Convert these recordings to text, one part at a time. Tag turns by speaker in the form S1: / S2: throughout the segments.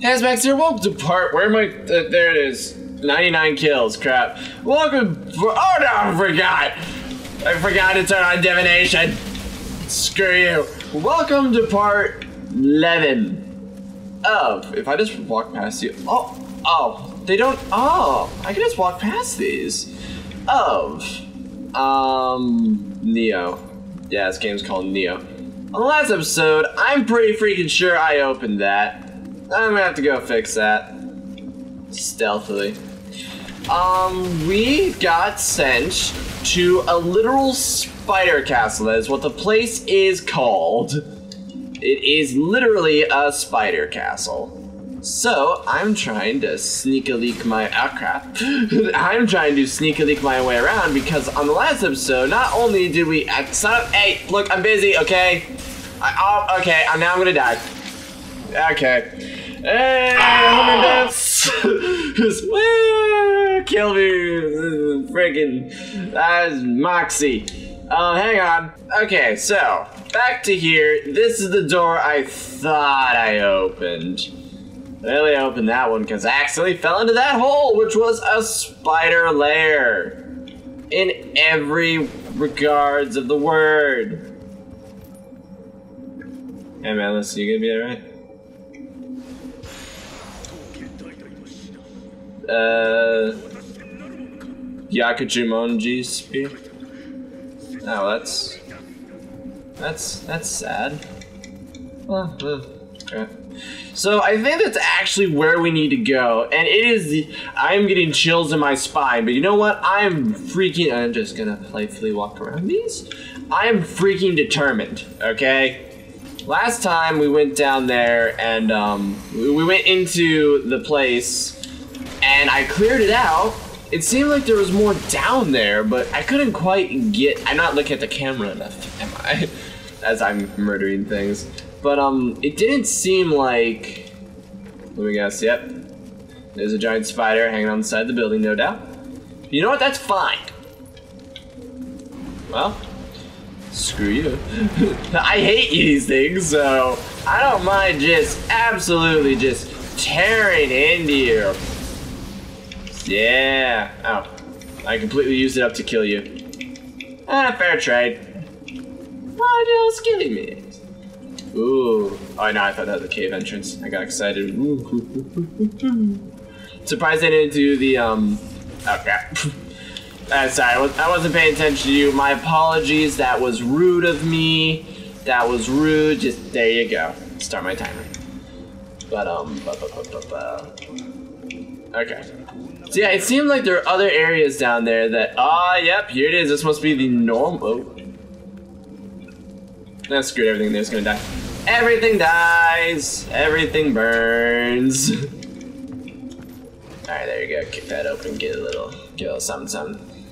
S1: Hey, Max here. Welcome to part. Where am I? Uh, there it is. 99 kills. Crap. Welcome. For, oh no, I forgot. I forgot to turn on divination. Screw you. Welcome to part 11 of. If I just walk past you. Oh, oh, they don't. Oh, I can just walk past these. Of. Um. Nioh. Yeah, this game's called Nioh. On the last episode, I'm pretty freaking sure I opened that. I'm gonna have to go fix that. Stealthily. Um, we got sent to a literal spider castle. That is what the place is called. It is literally a spider castle. So, I'm trying to sneak a leak my- oh crap. I'm trying to sneak a leak my way around because on the last episode, not only did we- son of- hey, look, I'm busy, okay? I, oh, okay, uh, now I'm gonna die. Okay. Hey, hundred deaths! Just, woo, kill me, friggin' that's Moxie. Uh, hang on. Okay, so back to here. This is the door I thought I opened. I only opened that one because I accidentally fell into that hole, which was a spider lair. In every regards of the word. Hey man, listen, you gonna be alright? Uh, Yakujumonji spear. Oh, that's that's that's sad. Uh, okay. So I think that's actually where we need to go, and it is the. I'm getting chills in my spine, but you know what? I'm freaking. I'm just gonna playfully walk around these. I'm freaking determined. Okay. Last time we went down there and um, we went into the place and I cleared it out. It seemed like there was more down there, but I couldn't quite get. I'm not looking at the camera enough, am I? As I'm murdering things. But um, it didn't seem like. Let me guess. Yep, there's a giant spider hanging on the side of the building, no doubt. You know what? That's fine. Well, screw you. I hate these things, so I don't mind just absolutely just tearing into you. Yeah. Oh. I completely used it up to kill you. Ah, fair trade. Why are just killing me? Ooh. Oh, no, I thought that was a cave entrance. I got excited. Surprised they didn't do the, um... Oh, crap. uh, sorry, I, was, I wasn't paying attention to you. My apologies. That was rude of me. That was rude. Just, there you go. Start my timer. But, um... Okay. So yeah, it seemed like there are other areas down there that, ah, yep, here it is. This must be the normal. Oh. Nah, screw it, everything there's gonna die. Everything dies. Everything burns. Alright, there you go. Kick that open, get a little, get a little something, something.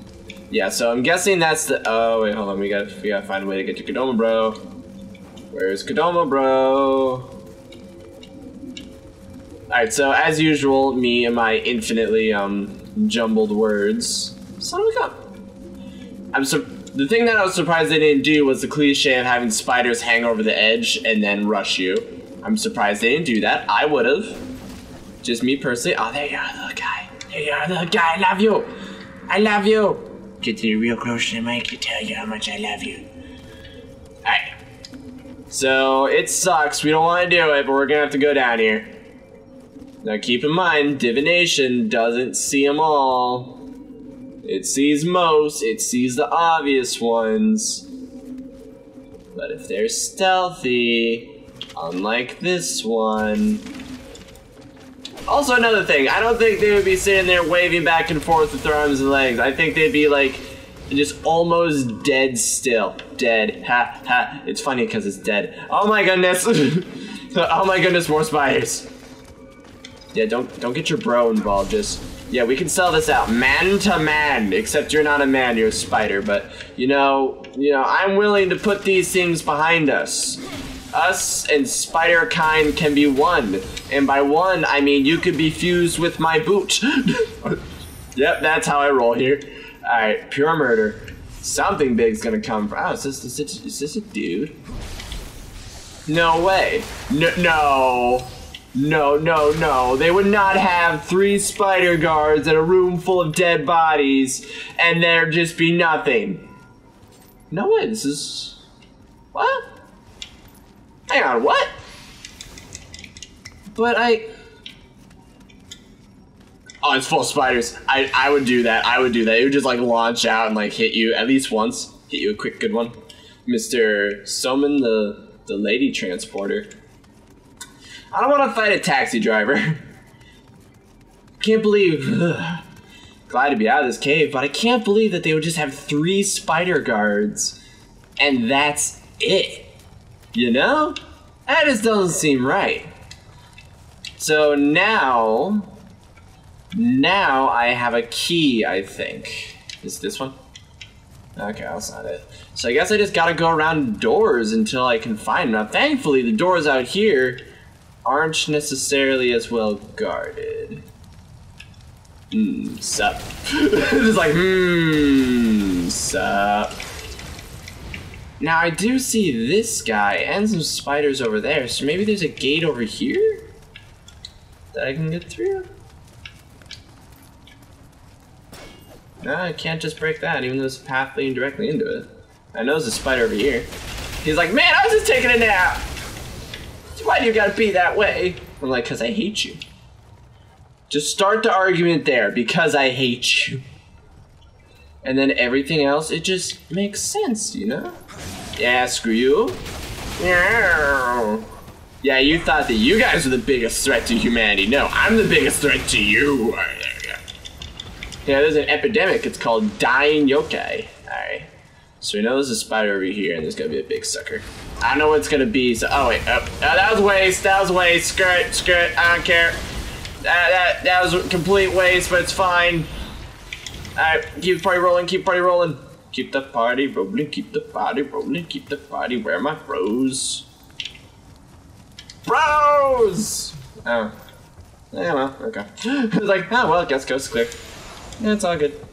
S1: Yeah, so I'm guessing that's the, oh, wait, hold on. We gotta, we gotta find a way to get to Kodama, bro. Where's Kodama, bro? Alright, so as usual, me and my infinitely um, jumbled words. Son of a gun. I'm sur the thing that I was surprised they didn't do was the cliche of having spiders hang over the edge and then rush you. I'm surprised they didn't do that. I would have. Just me personally. Oh, there you are, little guy. There you are, little guy. I love you. I love you. Get to you real close to the mic to tell you how much I love you. Alright. So, it sucks. We don't want to do it, but we're going to have to go down here. Now keep in mind, divination doesn't see them all. It sees most, it sees the obvious ones. But if they're stealthy, unlike this one. Also another thing, I don't think they would be sitting there waving back and forth with their arms and legs. I think they'd be like, just almost dead still. Dead. Ha ha. It's funny because it's dead. Oh my goodness. oh my goodness, more spiders. Yeah, don't don't get your bro involved. Just yeah, we can sell this out man to man. Except you're not a man, you're a spider. But you know, you know, I'm willing to put these things behind us. Us and spider kind can be one, and by one I mean you could be fused with my boot. yep, that's how I roll here. All right, pure murder. Something big's gonna come from. Oh, is this is this, is this a dude? No way. No, no. No, no, no. They would not have three spider guards in a room full of dead bodies and there'd just be nothing. No way, this is. What? Hang on, what? But I. Oh, it's full of spiders. I, I would do that. I would do that. It would just like launch out and like hit you at least once. Hit you a quick good one. Mr. Summon the the lady transporter. I don't want to fight a taxi driver. can't believe. Ugh, glad to be out of this cave, but I can't believe that they would just have three spider guards, and that's it. You know, that just doesn't seem right. So now, now I have a key. I think is this one. Okay, that's not it. So I guess I just gotta go around doors until I can find them. Now, thankfully, the doors out here aren't necessarily as well guarded. Hmm, sup. it's like, hmm, sup. Now I do see this guy and some spiders over there, so maybe there's a gate over here that I can get through? No, I can't just break that, even though there's a path leading directly into it. I know there's a spider over here. He's like, man, I was just taking a nap! Why do you gotta be that way? I'm like, cause I hate you. Just start the argument there, because I hate you. And then everything else, it just makes sense, you know? Yeah, screw you. Yeah, you thought that you guys were the biggest threat to humanity. No, I'm the biggest threat to you. Yeah, there's an epidemic. It's called dying yokai. So we know there's a spider over here, and there's gonna be a big sucker. I don't know what it's gonna be, so- oh wait, oh, oh that was waste, that was waste, skirt, skirt, I don't care. That, that, that was complete waste, but it's fine. Alright, keep the party rolling, keep the party rolling. Keep the party rolling, keep the party rolling, keep the party, where are my bros? Bros! Oh. Yeah, well, okay. it's like, oh, well, I guess coast clear. Yeah, it's all good.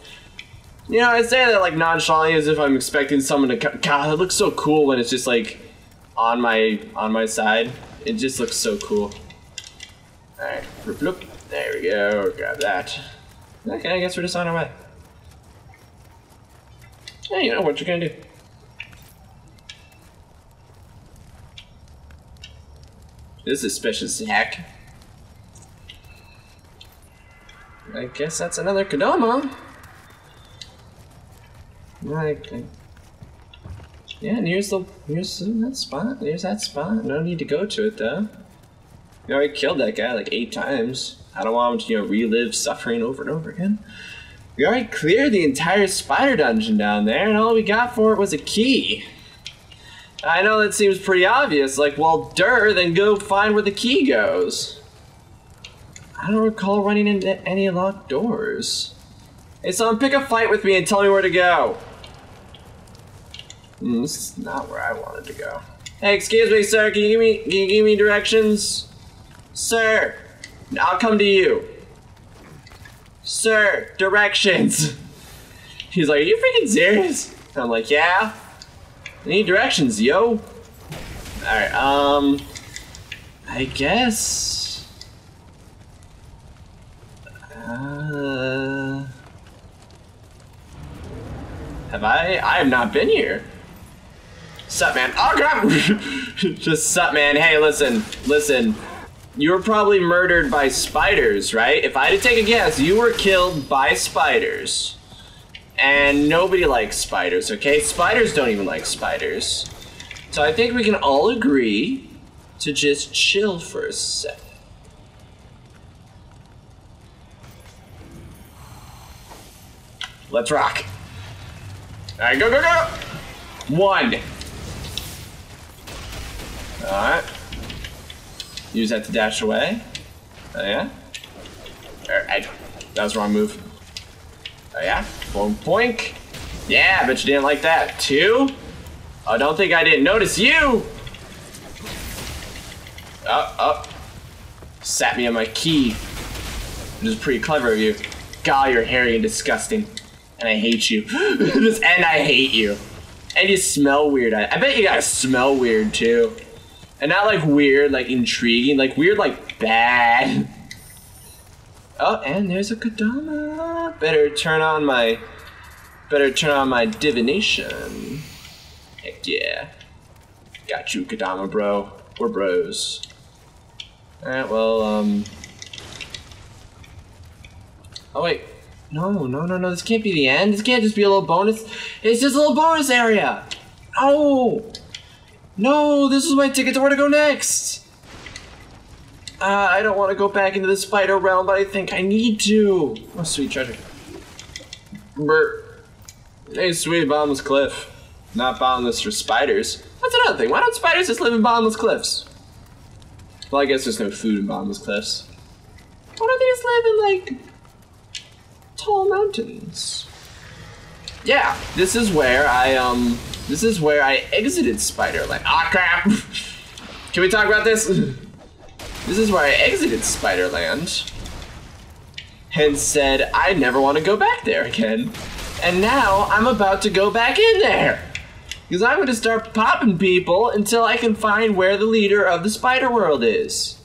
S1: You know, I say that like nonchalantly as if I'm expecting someone to come. God, it looks so cool when it's just like on my on my side. It just looks so cool. Alright, look. There we go. Grab that. Okay, I guess we're just on our way. Yeah, you know what you're gonna do. This is suspicious hack. I guess that's another Kodama. Right. Yeah, and here's the here's that spot. There's that spot. No need to go to it though. We already killed that guy like eight times. I don't want him to, you know, relive suffering over and over again. We already cleared the entire spider dungeon down there, and all we got for it was a key. I know that seems pretty obvious, like, well, dur, then go find where the key goes. I don't recall running into any locked doors. Hey, someone pick a fight with me and tell me where to go. Mm, this is not where I wanted to go. Hey, excuse me, sir. Can you give me can you give me directions? Sir, I'll come to you. Sir, directions. He's like, are you freaking serious? I'm like, yeah. I need directions, yo. Alright, um I guess. Uh have I? I have not been here. Sup, man? Oh, crap! Just sup, man. Hey, listen, listen. You were probably murdered by spiders, right? If I had to take a guess, you were killed by spiders. And nobody likes spiders, okay? Spiders don't even like spiders. So I think we can all agree to just chill for a sec. Let's rock. All right, go, go, go. One. All right. Use that to dash away. Oh, yeah? Er, All right. That was wrong move. Oh, yeah? Boom, boink. Yeah, but you didn't like that. Two. Oh, don't think I didn't notice you. Up, up. Sat me on my key. This is pretty clever of you. God, you're hairy and disgusting and I hate you. and I hate you. And you smell weird. I, I bet you guys smell weird too. And not like weird, like intriguing, like weird, like bad. Oh, and there's a Kodama. Better turn on my, better turn on my divination. Heck yeah. Got you, Kodama, bro. We're bros. Alright, well, um... Oh, wait. No, no, no, no, this can't be the end. This can't just be a little bonus. It's just a little bonus area. No! No, this is my ticket to where to go next. Uh, I don't want to go back into the spider realm, but I think I need to. Oh, sweet treasure. Bert. Hey, sweet bottomless cliff. Not bottomless for spiders. That's another thing. Why don't spiders just live in bottomless cliffs? Well, I guess there's no food in bottomless cliffs. Why don't they just live in, like, tall mountains? Yeah, this is where I, um, this is where I exited Spiderland. Ah, crap! Can we talk about this? This is where I exited Spiderland and said I never want to go back there again. And now I'm about to go back in there. Because I'm going to start popping people until I can find where the leader of the spider world is.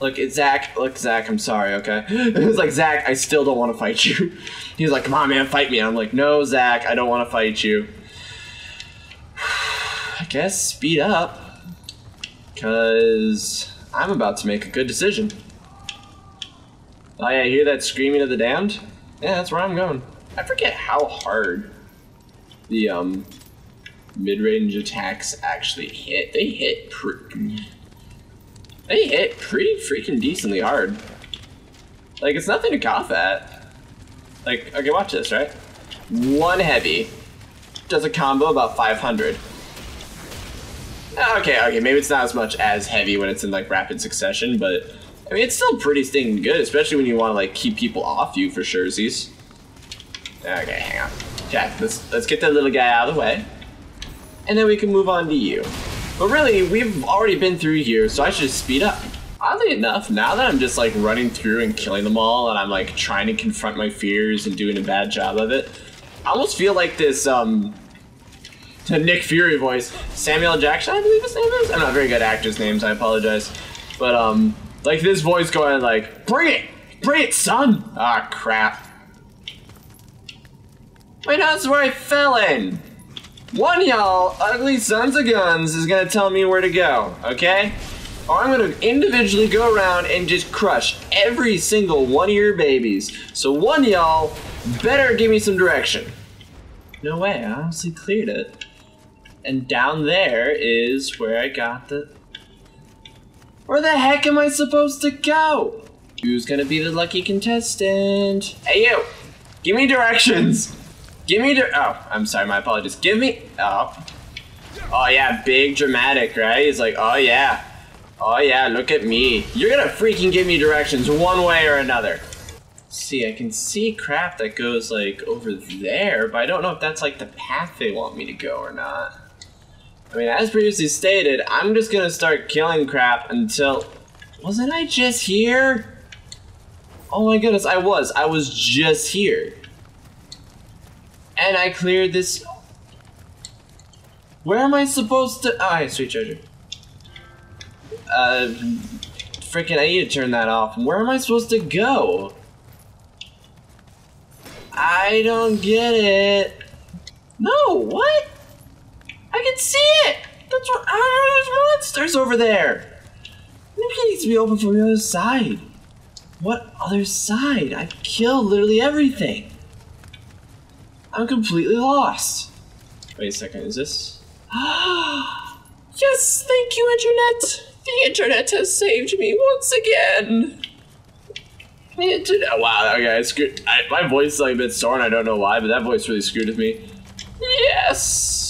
S1: Look, Zach. Look, Zach, I'm sorry, okay? He's like, Zach, I still don't want to fight you. He's like, come on, man, fight me. And I'm like, no, Zach, I don't want to fight you. Guess speed up. Because I'm about to make a good decision. Oh yeah, hear that screaming of the damned? Yeah, that's where I'm going. I forget how hard the um mid-range attacks actually hit. They hit pretty they hit pretty freaking decently hard. Like it's nothing to cough at. Like, okay, watch this, right? One heavy does a combo about 500. Okay, okay, maybe it's not as much as heavy when it's in like rapid succession, but I mean it's still pretty stinking good, especially when you want to like keep people off you for surezies. Okay, hang on. Jack, let's let's get that little guy out of the way, and then we can move on to you. But really, we've already been through here, so I should speed up. Oddly enough, now that I'm just like running through and killing them all, and I'm like trying to confront my fears and doing a bad job of it, I almost feel like this um to Nick Fury voice. Samuel Jackson, I believe his name is. I'm not very good at actors' names. I apologize, but um, like this voice going like, "Bring it, bring it, son!" Ah, crap. Wait, that's where I fell in. One y'all ugly sons of guns is gonna tell me where to go, okay? Or I'm gonna individually go around and just crush every single one of your babies. So one y'all better give me some direction. No way, I honestly cleared it. And down there is where I got the... Where the heck am I supposed to go? Who's gonna be the lucky contestant? Hey you! Give me directions! Give me Oh, I'm sorry, my apologies. Give me... Oh. Oh yeah, big dramatic, right? He's like, oh yeah. Oh yeah, look at me. You're gonna freaking give me directions one way or another. See, I can see crap that goes like over there, but I don't know if that's like the path they want me to go or not. I mean, as previously stated, I'm just gonna start killing crap until... Wasn't I just here? Oh my goodness, I was. I was just here. And I cleared this... Where am I supposed to... Oh, hi, sweet treasure. Uh, freaking, I need to turn that off. Where am I supposed to go? I don't get it. No, what? I can see it! That's what. Ah, there's monsters over there! Maybe it needs to be open from the other side. What other side? I've killed literally everything. I'm completely lost. Wait a second, is this? Ah Yes, thank you, Internet! The Internet has saved me once again! The Internet. Oh, wow, okay, I screwed. I, my voice is like a bit sore and I don't know why, but that voice really screwed with me. Yes!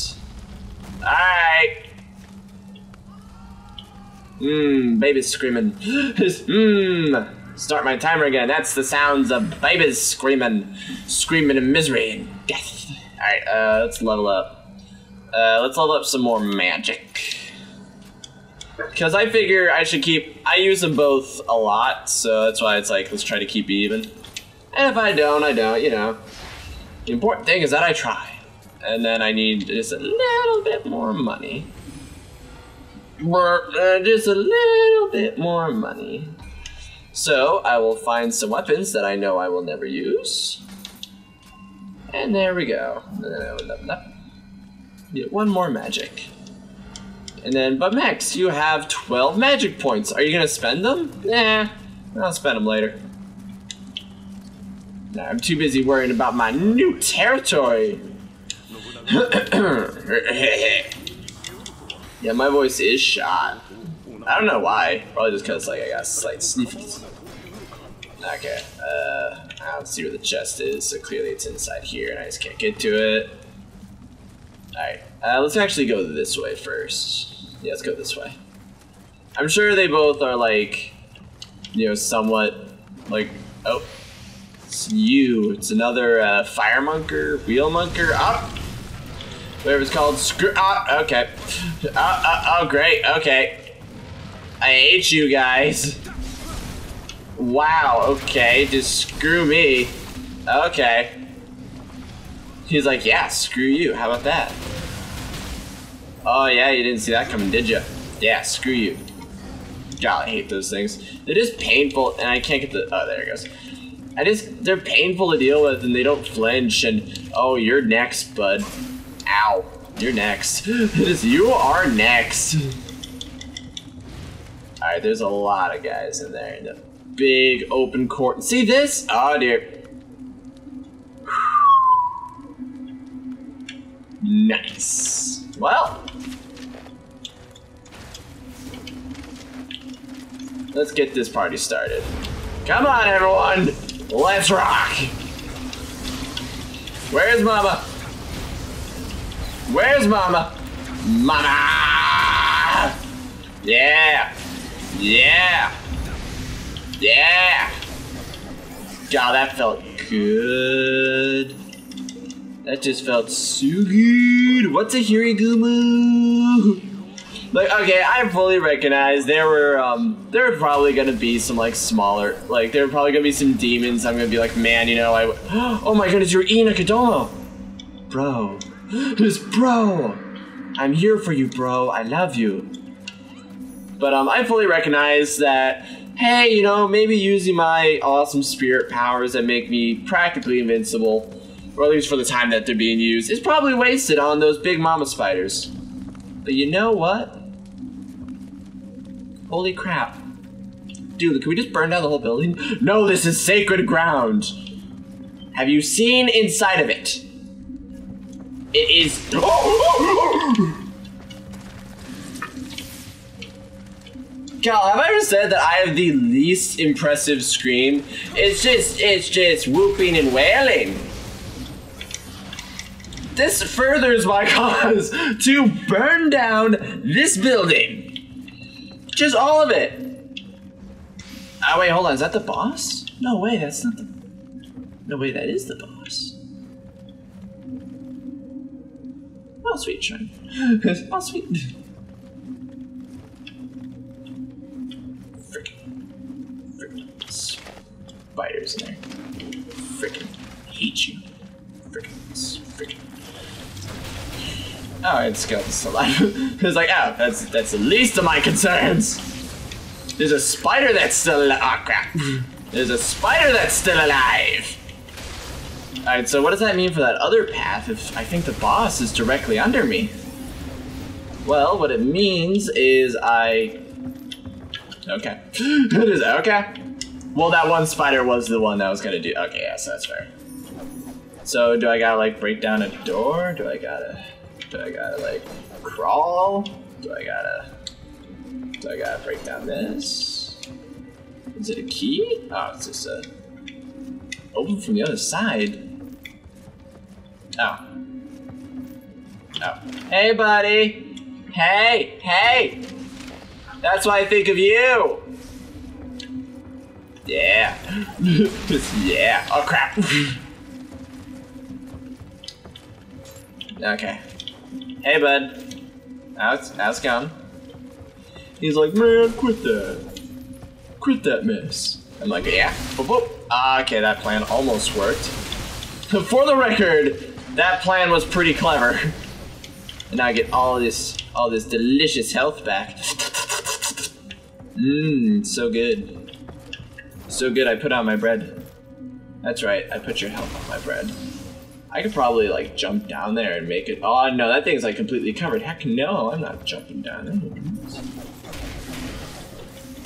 S1: Alright. Mmm, baby's screaming. Mmm. Start my timer again. That's the sounds of babies screaming. Screaming in misery and death. Alright, uh, let's level up. Uh, let's level up some more magic. Because I figure I should keep... I use them both a lot, so that's why it's like, let's try to keep even. And if I don't, I don't, you know. The important thing is that I try and then I need just a little bit more money. uh, just a little bit more money. So I will find some weapons that I know I will never use. And there we go. Get one more magic. And then, but Max, you have 12 magic points. Are you gonna spend them? Nah, I'll spend them later. Nah, I'm too busy worrying about my new territory. yeah, my voice is shot. I don't know why. Probably just because like I got slight sniffles. Okay. Uh, I don't see where the chest is, so clearly it's inside here, and I just can't get to it. All right. Uh, let's actually go this way first. Yeah, let's go this way. I'm sure they both are like, you know, somewhat like. Oh, it's you. It's another uh, fire monker, wheel monker. Up. Oh whatever it's called. Screw. Oh, okay. Oh, oh, oh, great. Okay. I hate you guys. Wow. Okay. Just screw me. Okay. He's like, yeah, screw you. How about that? Oh yeah, you didn't see that coming, did you? Yeah, screw you. God, I hate those things. They're just painful, and I can't get the. Oh, there it goes. I just they're painful to deal with, and they don't flinch. And oh, you're next, bud. Ow. You're next. you are next. Alright, there's a lot of guys in there in the big open court. See this? Oh dear. nice. Well. Let's get this party started. Come on, everyone. Let's rock. Where's Mama? Where's Mama? Mama! Yeah! Yeah! Yeah! God, that felt good. That just felt so good. What's a Hirigumu? Like, okay, I fully recognize there were, um, there were probably gonna be some, like, smaller, like, there were probably gonna be some demons. I'm gonna be like, man, you know, I, oh my goodness, you're Ina Kodomo! Bro, this bro. I'm here for you, bro. I love you. But um, I fully recognize that, hey, you know, maybe using my awesome spirit powers that make me practically invincible, or at least for the time that they're being used, is probably wasted on those big mama spiders. But you know what? Holy crap. Dude, can we just burn down the whole building? No, this is sacred ground. Have you seen inside of it? It is. Cal, have I ever said that I have the least impressive scream? It's just, it's just whooping and wailing. This furthers my cause to burn down this building. Just all of it. Oh, wait, hold on. Is that the boss? No way, that's not the. No way, that is the boss. Oh, sweet shrine. oh, sweet. Freaking. Freaking spiders in there. Freaking hate you. Freaking. Freaking. Oh, it's skeleton's still alive. it's like, oh, that's that's the least of my concerns. There's a spider that's still alive. Oh crap. There's a spider that's still alive. Alright, so what does that mean for that other path if I think the boss is directly under me? Well, what it means is I... Okay. it is okay. Well, that one spider was the one that was gonna do... Okay, yeah, so that's fair. So, do I gotta, like, break down a door? Do I gotta... Do I gotta, like, crawl? Do I gotta... Do I gotta break down this? Is it a key? Oh, it's just a... Open from the other side? Oh. Oh. Hey, buddy. Hey, hey. That's why I think of you. Yeah. yeah. Oh, crap. okay. Hey, bud. How's, how's it going? He's like, man, quit that. Quit that mess. I'm like, yeah. Boop, boop. Okay, that plan almost worked. For the record, that plan was pretty clever. And now I get all this, all this delicious health back. Mmm, so good. So good I put on my bread. That's right, I put your health on my bread. I could probably like jump down there and make it. Oh no, that thing's like completely covered. Heck no, I'm not jumping down there.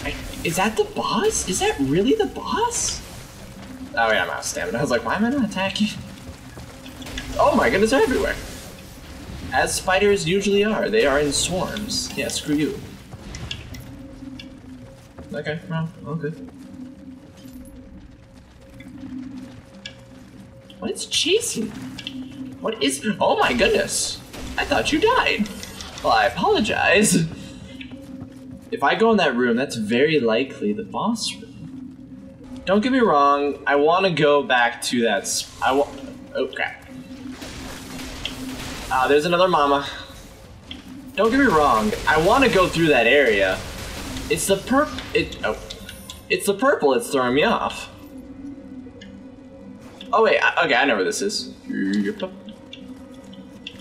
S1: I, is that the boss? Is that really the boss? Oh yeah, I'm out of stamina. I was like, why am I not attacking? Oh my goodness, they're everywhere. As spiders usually are. They are in swarms. Yeah, screw you. Okay, well, okay. What is chasing? What is? Oh my goodness! I thought you died. Well, I apologize. If I go in that room, that's very likely the boss room. Don't get me wrong. I want to go back to that. I want. Oh crap. Uh, there's another mama. Don't get me wrong. I want to go through that area. It's the perp. It. Oh. It's the purple. It's throwing me off. Oh wait, okay, I know where this is.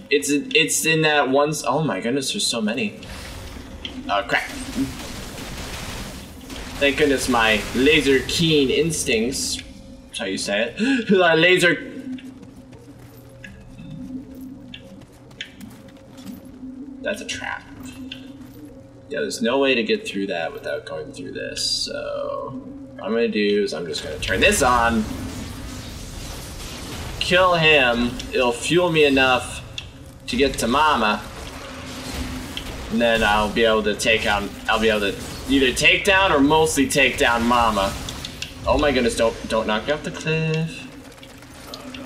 S1: It's it's in that one. Oh my goodness, there's so many. Oh crap! Thank goodness my laser keen instincts. That's how you say it. laser. That's a trap. Yeah, there's no way to get through that without going through this. So what I'm gonna do is I'm just gonna turn this on kill him, it'll fuel me enough to get to Mama. And then I'll be able to take out, I'll be able to either take down or mostly take down Mama. Oh my goodness, don't, don't knock me off the cliff.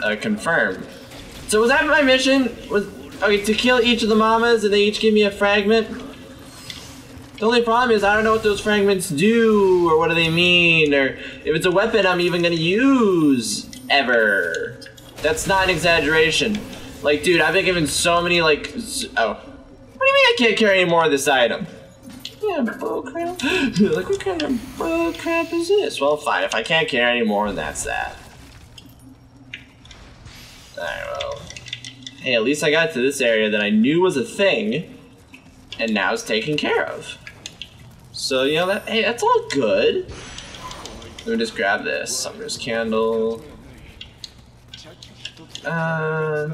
S1: Uh, confirm. So was that my mission? Was, okay, to kill each of the Mamas and they each give me a fragment? The only problem is I don't know what those fragments do, or what do they mean, or if it's a weapon I'm even gonna use, ever. That's not an exaggeration. Like, dude, I've been given so many, like, oh. What do you mean I can't carry any more of this item? Yeah, bullcrap. like, what kind of bullcrap is this? Well, fine. If I can't carry any more, then that's that. Alright, well. Hey, at least I got to this area that I knew was a thing, and now it's taken care of. So, you know, that, hey, that's all good. Let me just grab this. Summer's candle. Uh,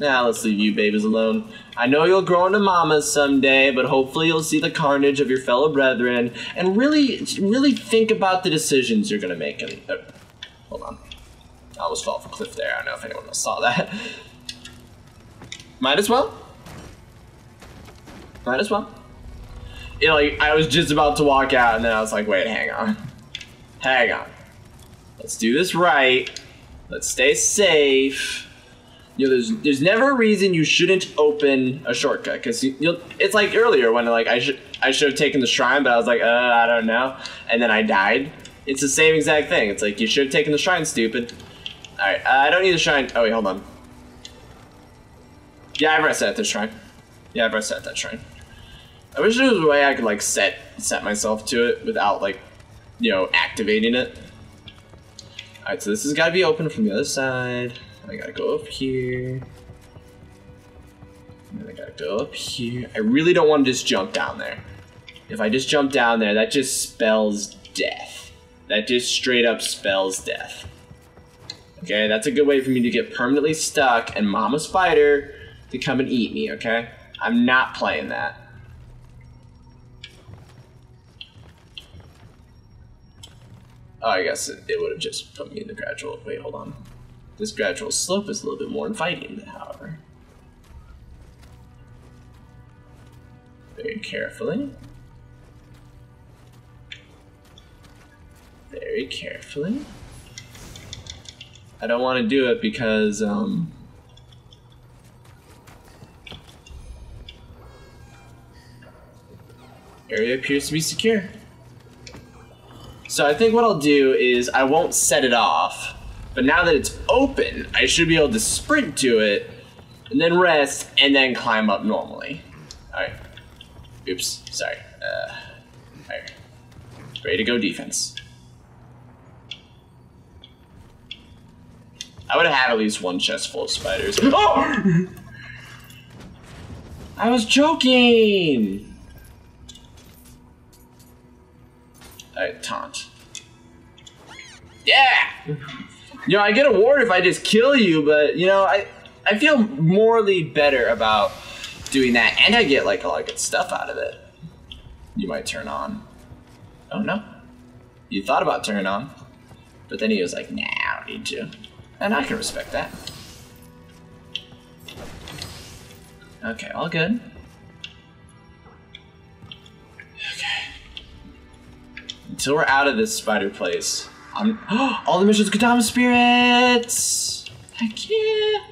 S1: now let's leave you babies alone. I know you'll grow into mamas someday, but hopefully you'll see the carnage of your fellow brethren and really, really think about the decisions you're gonna make. And uh, hold on, I almost fell off a cliff there. I don't know if anyone else saw that. Might as well. Might as well. You know, like, I was just about to walk out, and then I was like, wait, hang on, hang on. Let's do this right. Let's stay safe. You know, there's there's never a reason you shouldn't open a shortcut because you, will It's like earlier when like I should I should have taken the shrine, but I was like, uh, I don't know, and then I died. It's the same exact thing. It's like you should have taken the shrine, stupid. All right, uh, I don't need the shrine. Oh wait, hold on. Yeah, I've reset the shrine. Yeah, I've reset that shrine. I wish there was a way I could like set set myself to it without like, you know, activating it. Alright, so this has got to be open from the other side. I gotta go up here. I gotta go up here. I really don't want to just jump down there. If I just jump down there, that just spells death. That just straight up spells death. Okay, that's a good way for me to get permanently stuck and Mama Spider to come and eat me, okay? I'm not playing that. Oh, I guess it, it would have just put me in the gradual. Wait, hold on. This gradual slope is a little bit more inviting, however. Very carefully. Very carefully. I don't want to do it because, um, area appears to be secure. So I think what I'll do is I won't set it off, but now that it's open, I should be able to sprint to it, and then rest, and then climb up normally. Alright. Oops, sorry. Uh, alright. Ready to go defense. I would have had at least one chest full of spiders. Oh! I was joking! Alright, taunt. Yeah! You know, I get a ward if I just kill you, but, you know, I, I feel morally better about doing that, and I get, like, a lot of good stuff out of it. You might turn on. Oh, no. You thought about turning on, but then he was like, nah, I don't need to. And I can respect that. Okay, all good. Okay. Until we're out of this spider place. I'm all the missions Kodama spirits! Heck yeah!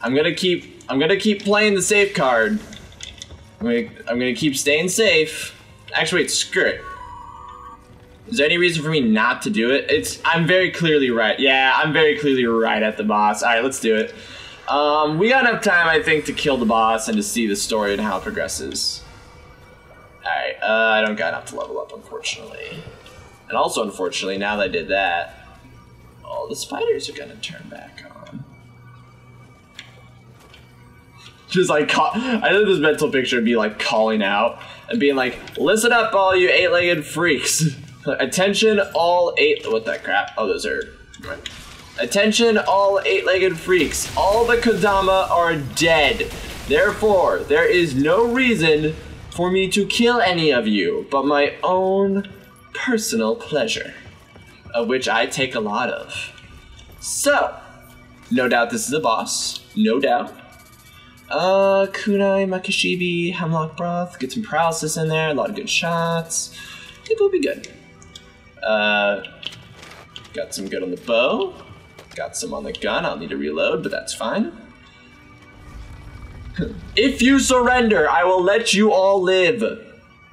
S1: I'm gonna keep I'm gonna keep playing the safe card. I'm gonna I'm gonna keep staying safe. Actually wait, screw it. Is there any reason for me not to do it? It's I'm very clearly right. Yeah, I'm very clearly right at the boss. Alright, let's do it. Um, we got enough time, I think, to kill the boss and to see the story and how it progresses. Alright, uh, I don't got enough to level up, unfortunately. And also, unfortunately, now that I did that, all the spiders are gonna turn back on. Just like, call- I know this mental picture would be like calling out and being like, listen up, all you eight legged freaks. Attention, all eight. What that crap? Oh, those are. Attention, all eight legged freaks. All the Kodama are dead. Therefore, there is no reason for me to kill any of you but my own personal pleasure, of which I take a lot of. So, no doubt this is a boss. No doubt. Uh, Kunai, Makishibi, Hemlock Broth, get some paralysis in there, a lot of good shots. I think we'll be good. Uh, got some good on the bow. Got some on the gun. I'll need to reload, but that's fine. if you surrender, I will let you all live.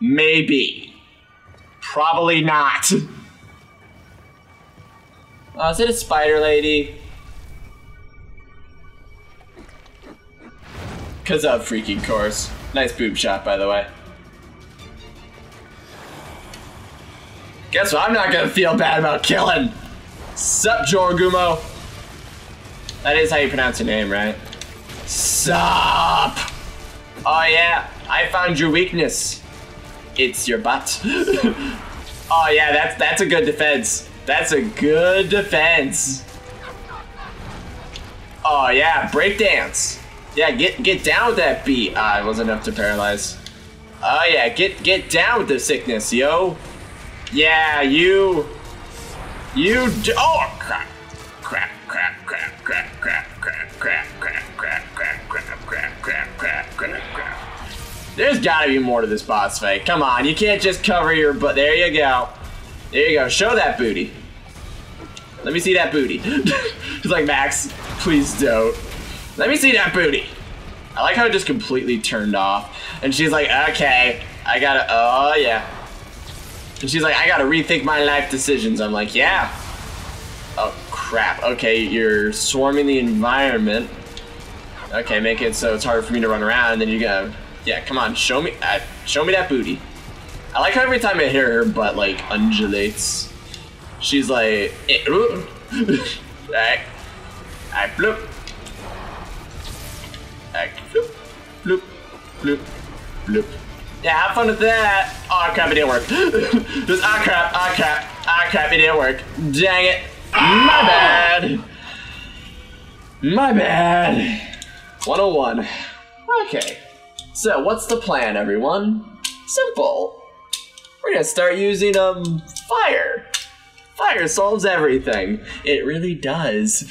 S1: Maybe. Probably not. Oh, is it a spider lady? Cause of freaking course. Nice boob shot, by the way. Guess what? I'm not gonna feel bad about killing. Sup, Jorgumo? That is how you pronounce your name, right? Sup? Oh yeah, I found your weakness. It's your butt. oh yeah, that's that's a good defense. That's a good defense. Oh yeah, breakdance. Yeah, get get down with that beat. Ah, it wasn't enough to paralyze. Oh yeah, get get down with the sickness, yo. Yeah, you. You. Do oh crap! Crap! Crap! Crap! Crap! Crap! Crap! Crap! Crap! Crap! Crap! Crap! Crap! Crap! Crap! Crap! Crap! There's got to be more to this boss fight. Come on, you can't just cover your butt. There you go. There you go. Show that booty. Let me see that booty. He's like, Max, please don't. Let me see that booty. I like how it just completely turned off. And she's like, okay, I gotta, oh yeah. And she's like, I gotta rethink my life decisions. I'm like, yeah. Oh, crap. Okay, you're swarming the environment. Okay, make it so it's harder for me to run around, and then you go, yeah, come on, show me, uh, show me that booty. I like how every time I hear her butt, like, undulates. She's like, eh. Alright. Alright, bloop. Alright, bloop, bloop, bloop, bloop. Yeah, have fun with that. Oh crap, it didn't work. Just ah crap, ah crap, ah crap, it didn't work. Dang it. My bad. My bad. 101. Okay. So what's the plan, everyone? Simple. We're gonna start using um fire. Fire solves everything. It really does.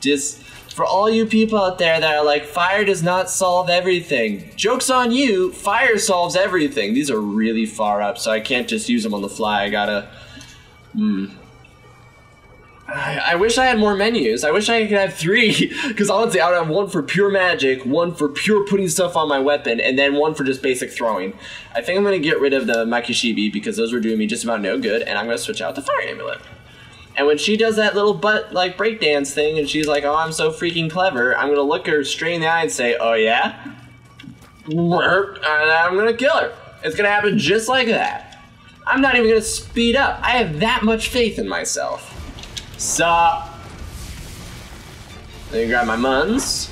S1: Just for all you people out there that are like, fire does not solve everything. Joke's on you, fire solves everything. These are really far up, so I can't just use them on the fly. I gotta. Hmm. I, wish I had more menus. I wish I could have three, because honestly, I would have one for pure magic, one for pure putting stuff on my weapon, and then one for just basic throwing. I think I'm gonna get rid of the Makishibi because those were doing me just about no good, and I'm gonna switch out the Fire Amulet. And when she does that little butt like breakdance thing, and she's like, "Oh, I'm so freaking clever," I'm gonna look her straight in the eye and say, "Oh yeah," and I'm gonna kill her. It's gonna happen just like that. I'm not even gonna speed up. I have that much faith in myself. Sup? Let me grab my muns.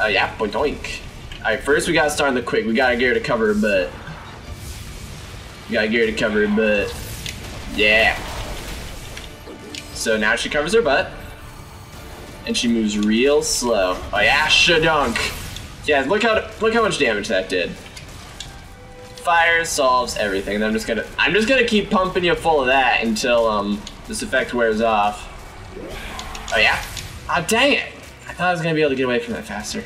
S1: Oh yeah, boink doink. Alright, first we gotta start on the quick. We gotta get her to cover her butt. We gotta get her to cover her butt. Yeah. So now she covers her butt. And she moves real slow. Oh yeah, shadunk. Yeah, look how look how much damage that did. Fire solves everything. I'm just gonna I'm just gonna keep pumping you full of that until um this effect wears off. Oh yeah? Ah oh, dang it! I thought I was gonna be able to get away from that faster.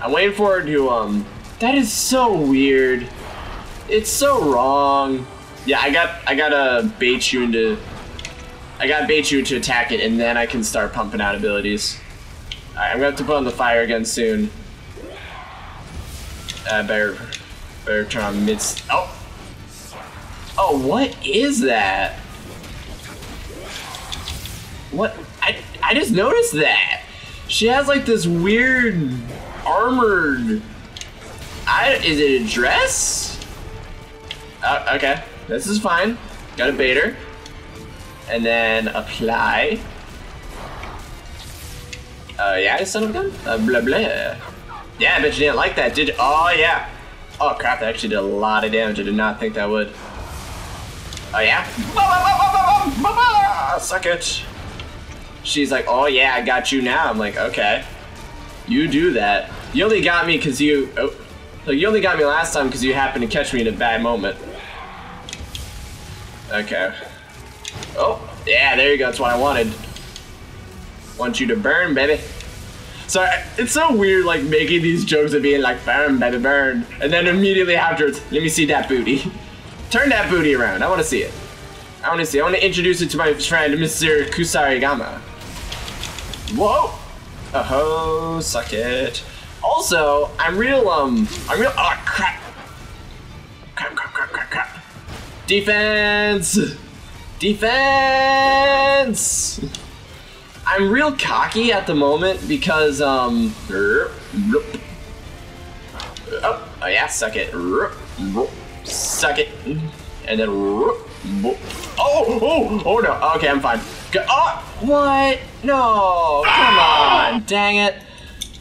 S1: I'm waiting for her to um that is so weird. It's so wrong. Yeah, I got I gotta bait you into I gotta bait you to attack it and then I can start pumping out abilities. Alright, I'm gonna have to put on the fire again soon. I uh, better better turn on mid oh Oh what is that? What I I just noticed that. She has like this weird armored I is it a dress? Uh, okay, this is fine. Got a baiter. And then apply. Uh, yeah, son of a gun. Uh, blah blah. Yeah, I bet you didn't like that, did you? Oh, yeah. Oh, crap, that actually did a lot of damage. I did not think that would. Oh, yeah? Suck it. She's like, oh, yeah, I got you now. I'm like, okay. You do that. You only got me because you... Oh, you only got me last time because you happened to catch me in a bad moment. Okay. Oh, yeah, there you go. That's what I wanted. Want you to burn, baby. So it's so weird, like making these jokes of being like burn, baby, burn, and then immediately afterwards, let me see that booty. Turn that booty around. I want to see it. I want to see. I want to introduce it to my friend, Mr. Kusarigama. Whoa! Oh, suck it. Also, I'm real. Um, I'm real. Oh crap! Crap! Crap! Crap! Crap! Crap! Defense! Defense! I'm real cocky at the moment because, um... Oh, oh yeah, suck it. Suck it. And then... Oh, oh, oh no. Okay, I'm fine. Oh, what? No, come on. Dang it.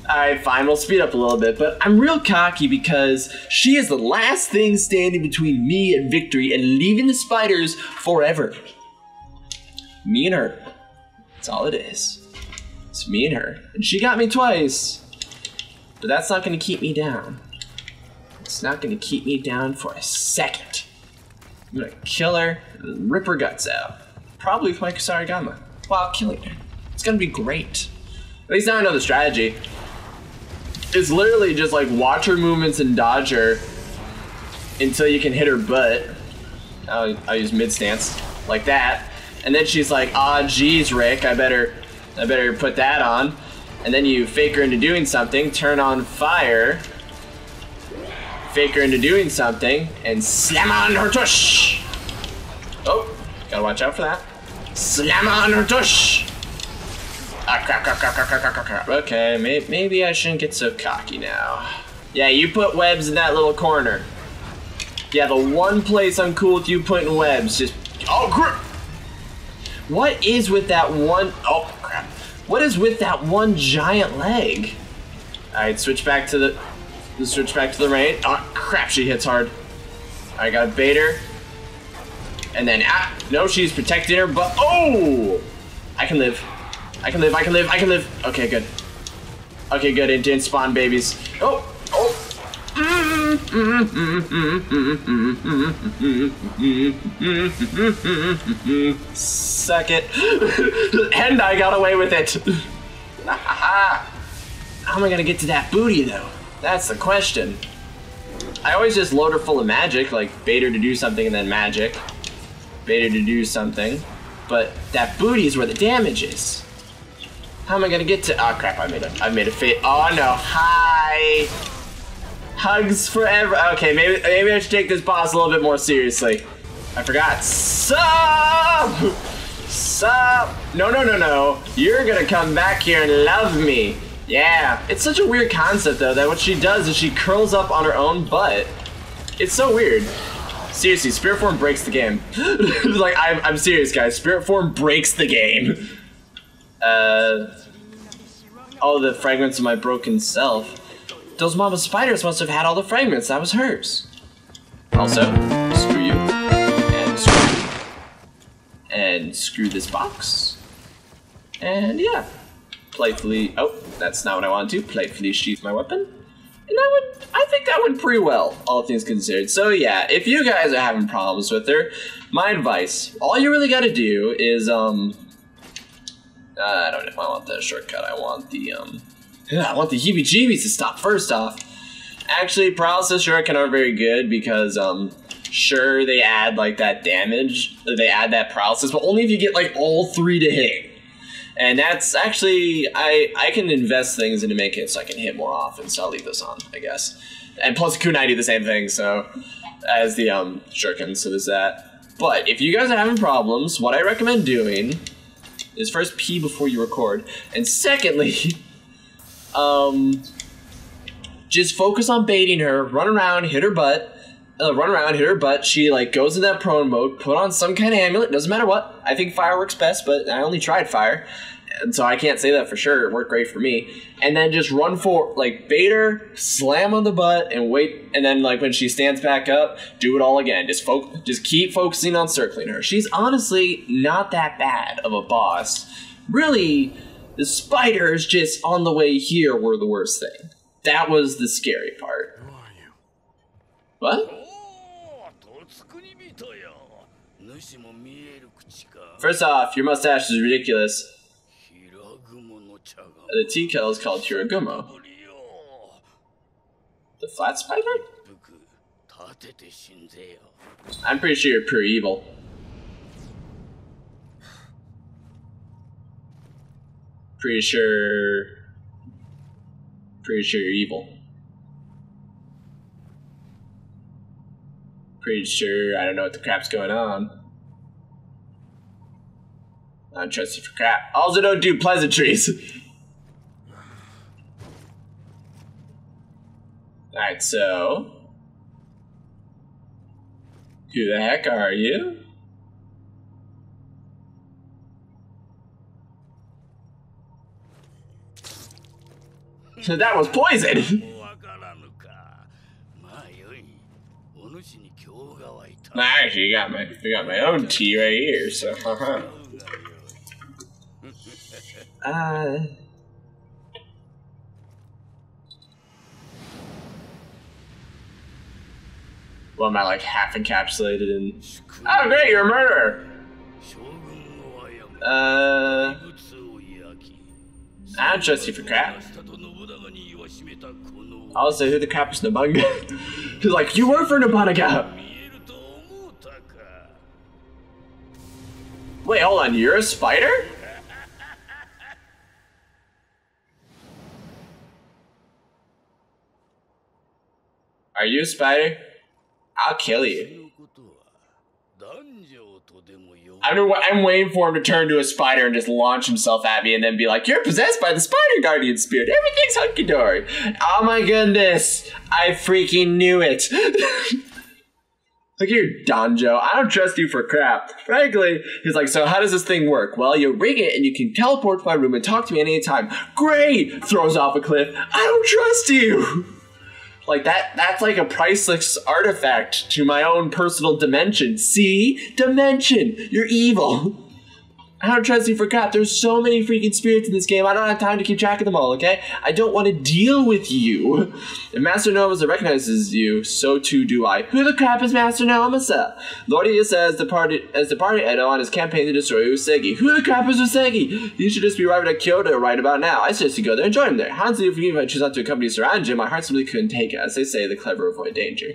S1: Alright, fine, we'll speed up a little bit, but I'm real cocky because she is the last thing standing between me and victory and leaving the spiders forever. Me and her. That's all it is. It's me and her. And she got me twice. But that's not gonna keep me down. It's not gonna keep me down for a second. I'm gonna kill her and rip her guts out. Probably with my Kusarigama while killing her. It's gonna be great. At least now I know the strategy. It's literally just like watch her movements and dodge her until you can hit her butt. I'll, use mid stance like that, and then she's like, "Ah, geez, Rick, I better, I better put that on." And then you fake her into doing something, turn on fire, fake her into doing something, and slam on her tush. Oh, gotta watch out for that. Slam on her tush. Ah, crap, crap, crap, crap, crap, crap, crap. Okay, may maybe I shouldn't get so cocky now. Yeah, you put webs in that little corner. Yeah, the one place I'm cool with you putting webs, just... Oh, crap! What is with that one... Oh, crap. What is with that one giant leg? Alright, switch back to the... Switch back to the rain. Oh, crap, she hits hard. I got Baiter. And then, ah, no, she's protecting her, but... Oh! I can live. I can live, I can live, I can live. Okay, good. Okay, good. It didn't spawn babies. Oh, oh. Suck it. and I got away with it. How am I gonna get to that booty though? That's the question. I always just load her full of magic, like bait her to do something and then magic. Bait her to do something. But that booty is where the damage is. How am I gonna get to? Oh crap! I made a I made a fit. Oh no! Hi. Hugs forever. Okay, maybe maybe I should take this boss a little bit more seriously. I forgot. Sup? Sup? No, no, no, no. You're gonna come back here and love me. Yeah. It's such a weird concept though that what she does is she curls up on her own butt. It's so weird. Seriously, Spirit Form breaks the game. like I'm, I'm serious, guys. Spirit Form breaks the game. Uh, all the fragments of my broken self. those mama spiders must have had all the fragments. That was hers. Also, screw you. And screw you. And screw this box. And yeah. Playfully, oh, that's not what I want to. Playfully sheath my weapon. And that would, I think that went pretty well, all things considered. So yeah, if you guys are having problems with her, my advice, all you really gotta do is, um, I don't know if I want the shortcut. I want the, um, yeah, I want the heebie-jeebies to stop first off. Actually, paralysis shuriken are very good because, um, sure, they add, like, that damage. They add that paralysis, but only if you get, like, all three to hit. And that's actually, I, I can invest things into making it so I can hit more often, so I'll leave this on, I guess. And plus Kunai do the same thing, so, as the, um, shuriken, so there's that. But if you guys are having problems, what I recommend doing is first pee before you record, and secondly, um, just focus on baiting her, run around, hit her butt, uh, run around, hit her butt. She like goes in that prone mode, put on some kind of amulet, doesn't matter what. I think fire works best, but I only tried fire and so I can't say that for sure. It worked great for me. And then just run for like Bader, slam on the butt, and wait. And then like when she stands back up, do it all again. Just focus. just keep focusing on circling her. She's honestly not that bad of a boss. Really, the spiders just on the way here were the worst thing. That was the scary part.
S2: Who are you?
S1: What?
S3: Oh,
S1: First off, your mustache is ridiculous
S3: and
S1: a tea kettle is called Hiragumo. The flat spider? I'm pretty sure you're pure evil. Pretty sure... Pretty sure you're evil. Pretty sure I don't know what the crap's going on. Not trusty for crap. Also don't do pleasantries. Like so. Who the heck are you? So that was poison!
S3: All
S1: right, you got my you got my own tea right here, so uh What am I like half encapsulated in? Oh, great, you're a murderer. Uh, I don't trust you for crap. Also, who the crap is Nobunaga? He's like, you were for
S3: Nobunaga.
S1: Wait, hold on, you're a spider? Are you a spider? I'll kill you. I'm, I'm waiting for him to turn to a spider and just launch himself at me and then be like, You're possessed by the spider guardian spirit. Everything's hunky dory. Oh my goodness. I freaking knew it. Look here, Donjo. I don't trust you for crap. Frankly, he's like, so how does this thing work? Well, you ring it and you can teleport to my room and talk to me anytime. Great! Throws off a cliff. I don't trust you! Like that that's like a priceless artifact to my own personal dimension. See? Dimension. You're evil. I don't trust you for crap. There's so many freaking spirits in this game. I don't have time to keep track of them all, okay? I don't want to deal with you. If Master Nova recognizes you, so too do I. Who the crap is Master Nova? Lord Ieyasu departed as departed Edo on his campaign to destroy Uesugi. Who the crap is Uesugi? You should just be arriving at Kyoto right about now. I suggest you go there and join him there. Hanzo, if you choose not to accompany Saranjin, my heart simply couldn't take it. As they say, the clever avoid danger.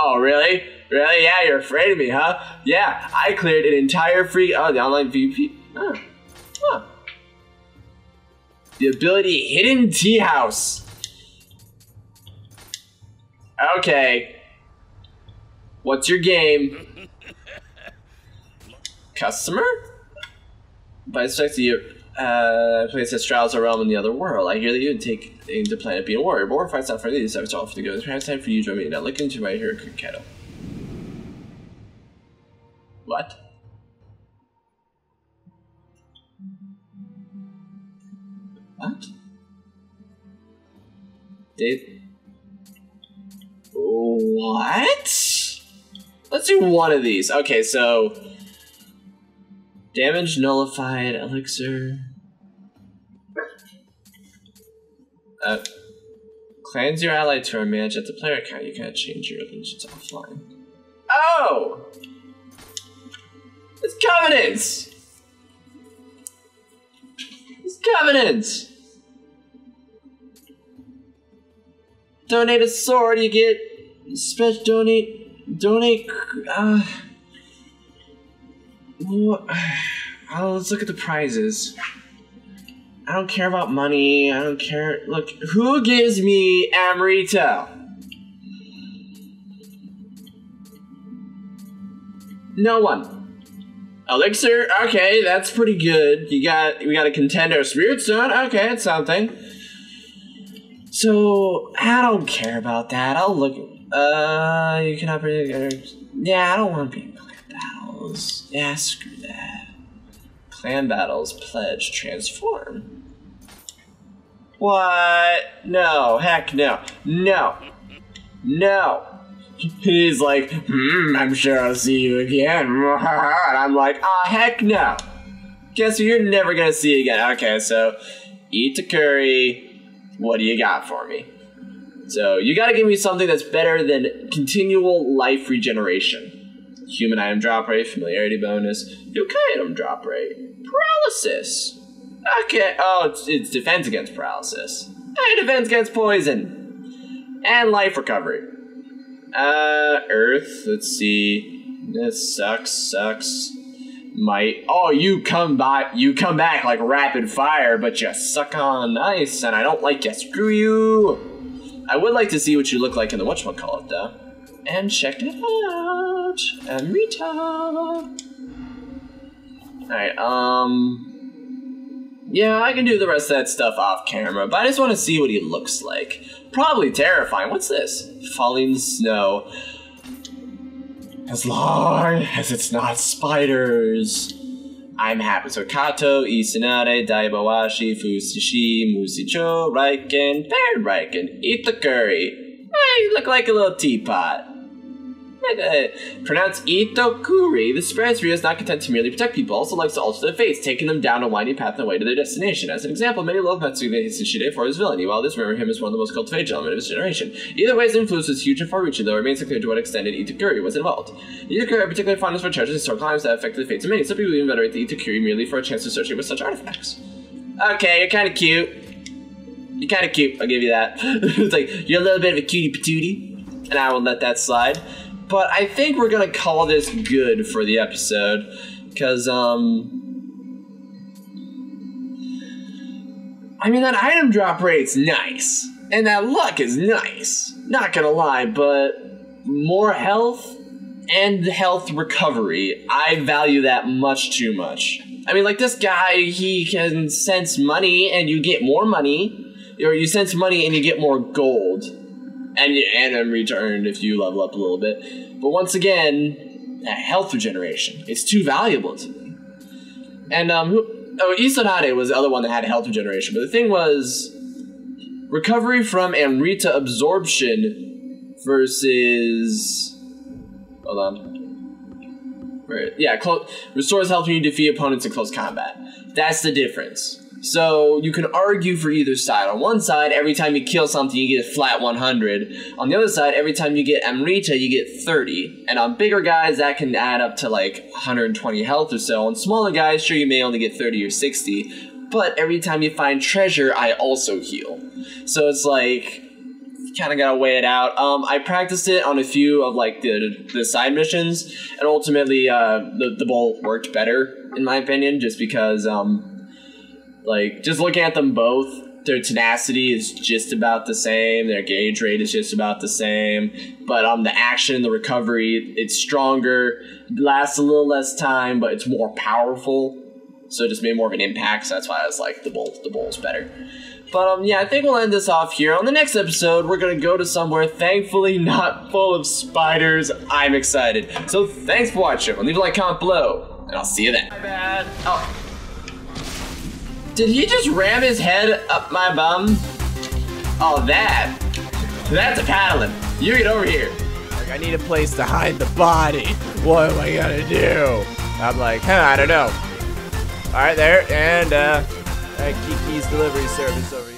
S1: Oh, really? Really? Yeah, you're afraid of me, huh? Yeah, I cleared an entire free. Oh, the online VP. Oh. Huh. The ability Hidden Tea House. Okay. What's your game? Customer? By expecting you, uh, place that straddles a realm in the other world. I hear that you would take into planet being a warrior, but war fights not for these. I was offered to go. Perhaps time for you to join me. Now look into my hero kettle. What? What? Did what? Let's do one of these. Okay, so damage nullified elixir. Uh, cleanse your ally to manage at the player account. You can't change your allegiance offline. Oh, it's covenants. It's covenants. Donate a sword, you get special donate donate uh oh, let's look at the prizes. I don't care about money. I don't care. Look, who gives me Amrita? No one. Elixir, okay, that's pretty good. You got we got a contender spirit stone, okay, it's something. So I don't care about that. I'll look. Uh, you can operate. Yeah, I don't want to be in clan battles. Yeah, screw that. Clan battles pledge transform. What? No, heck no, no, no. He's like, hmm, I'm sure I'll see you again. And I'm like, ah, heck no. Guess who you're never gonna see again. Okay, so eat the curry. What do you got for me? So you gotta give me something that's better than continual life regeneration. Human item drop rate, familiarity bonus, Yokai item drop rate, paralysis. Okay, oh, it's, it's defense against paralysis. And defense against poison. And life recovery. Uh, Earth, let's see. This sucks, sucks. Might. Oh, you come back, you come back like rapid fire, but you suck on ice, and I don't like you. Screw you. I would like to see what you look like in the whatchamacallit, though. And check it out. Amrita. Alright, um... Yeah, I can do the rest of that stuff off camera, but I just want to see what he looks like. Probably terrifying. What's this? Falling snow. As long as it's not spiders. I'm happy. So Kato, Isonade, Daibawashi, Fusishi, Musicho, Raiken, Baron Raiken, eat the curry. Hey, you look like a little teapot. Pronounced Itokuri, the Spirits is not content to merely protect people, also likes to alter their fates, taking them down a winding path on the way to their destination. As an example, many love Matsunaga Hisahide for his villainy, while others remember him as one of the most cultivated gentlemen of his generation. Either way, his influence was huge and far-reaching, though it remains unclear to what extent Itokuri was involved. Itokuri had particular fondness for treasures and historical items that affected the fates of many. Some people even venerate the Itokuri merely for a chance to associate with such artifacts. Okay, you're kind of cute. You're kind of cute, I'll give you that. it's like, you're a little bit of a cutie patootie, and I will let that slide. But I think we're gonna call this good for the episode, because um. I mean, that item drop rate's nice, and that luck is nice. Not gonna lie, but more health and health recovery, I value that much too much. I mean, like this guy, he can sense money and you get more money, or you sense money and you get more gold and and I'm returned if you level up a little bit. But once again, health regeneration. It's too valuable to me. And um, oh, Isonade was the other one that had health regeneration. But the thing was, recovery from Amrita absorption versus. Hold on. Right. Yeah, close, restores health when you defeat opponents in close combat. That's the difference. So you can argue for either side. On one side, every time you kill something, you get a flat 100. On the other side, every time you get Amrita, you get 30. And on bigger guys, that can add up to like 120 health or so. On smaller guys, sure, you may only get 30 or 60. But every time you find treasure, I also heal. So it's like, kind of gotta weigh it out. Um, I practiced it on a few of like the the side missions, and ultimately, uh, the the bolt worked better in my opinion, just because um, like just looking at them both, their tenacity is just about the same. Their gauge rate is just about the same. But um, the action, and the recovery, it's stronger. Lasts a little less time, but it's more powerful. So it just made more of an impact. So that's why I was like the bowl. The bowl's better. But um, yeah, I think we'll end this off here. On the next episode, we're gonna go to somewhere thankfully not full of spiders. I'm excited. So thanks for watching. Leave a like, comment below, and I'll see you then. My bad. Oh. Did he just ram his head up my bum? Oh, that.
S4: That's a paddling. You get over here.
S1: Like, I need a place to hide the body. What am I gonna do? I'm like, huh, I don't know. All right, there, and uh, Kiki's delivery service over here.